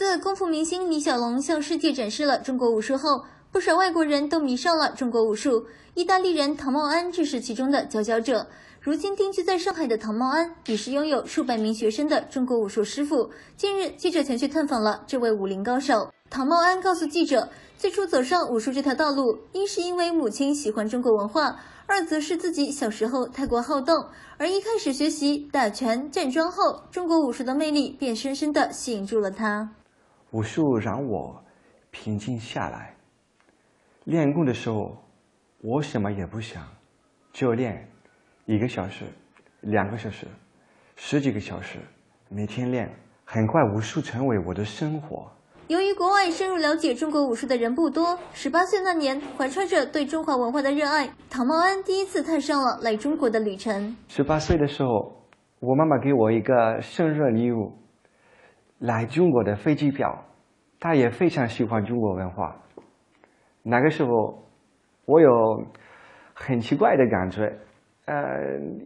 自功夫明星李小龙向世界展示了中国武术后，不少外国人都迷上了中国武术。意大利人唐茂安就是其中的佼佼者。如今定居在上海的唐茂安，已是拥有数百名学生的中国武术师傅。近日，记者前去探访了这位武林高手。唐茂安告诉记者，最初走上武术这条道路，一是因为母亲喜欢中国文化，二则是自己小时候太过好动。而一开始学习打拳、站桩后，中国武术的魅力便深深地吸引住了他。武术让我平静下来。练功的时候，我什么也不想，就练一个小时、两个小时、十几个小时，每天练。很快，武术成为我的生活。由于国外深入了解中国武术的人不多，十八岁那年，怀揣着对中华文化的热爱，唐茂安第一次踏上了来中国的旅程。十八岁的时候，我妈妈给我一个生日礼物。来中国的飞机票，他也非常喜欢中国文化。那个时候，我有很奇怪的感觉，呃，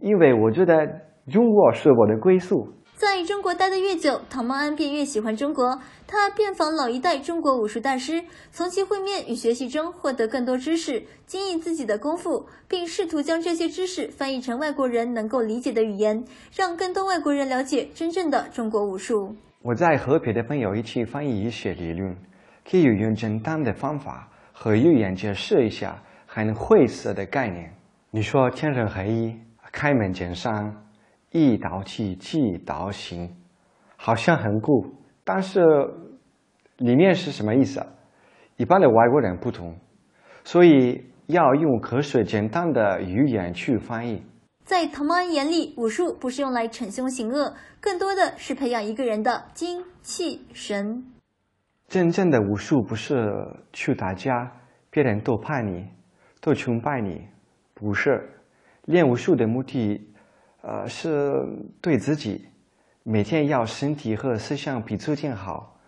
因为我觉得中国是我的归宿。在中国待得越久，唐茂安便越喜欢中国。他遍访老一代中国武术大师，从其会面与学习中获得更多知识，精益自己的功夫，并试图将这些知识翻译成外国人能够理解的语言，让更多外国人了解真正的中国武术。我在和别的朋友一起翻译一些理论，可以用简单的方法和语言解释一下很晦涩的概念。你说天人合一、开门见山、一刀气、气刀行，好像很酷，但是里面是什么意思？一般的外国人不懂，所以要用科学简单的语言去翻译。在唐茂安眼里，武术不是用来逞凶行恶，更多的是培养一个人的精气神。真正的武术不是去打架，别人都怕你，都崇拜你，不是。练武术的目的，呃，是对自己，每天要身体和思想比昨天好，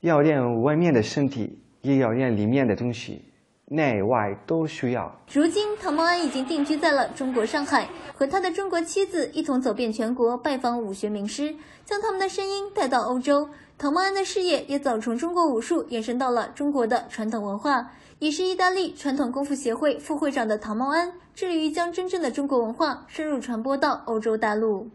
要练外面的身体，也要练里面的东西。内外都需要。如今，唐茂安已经定居在了中国上海，和他的中国妻子一同走遍全国，拜访武学名师，将他们的声音带到欧洲。唐茂安的事业也早从中国武术延伸到了中国的传统文化。已是意大利传统功夫协会副会长的唐茂安，致力于将真正的中国文化深入传播到欧洲大陆。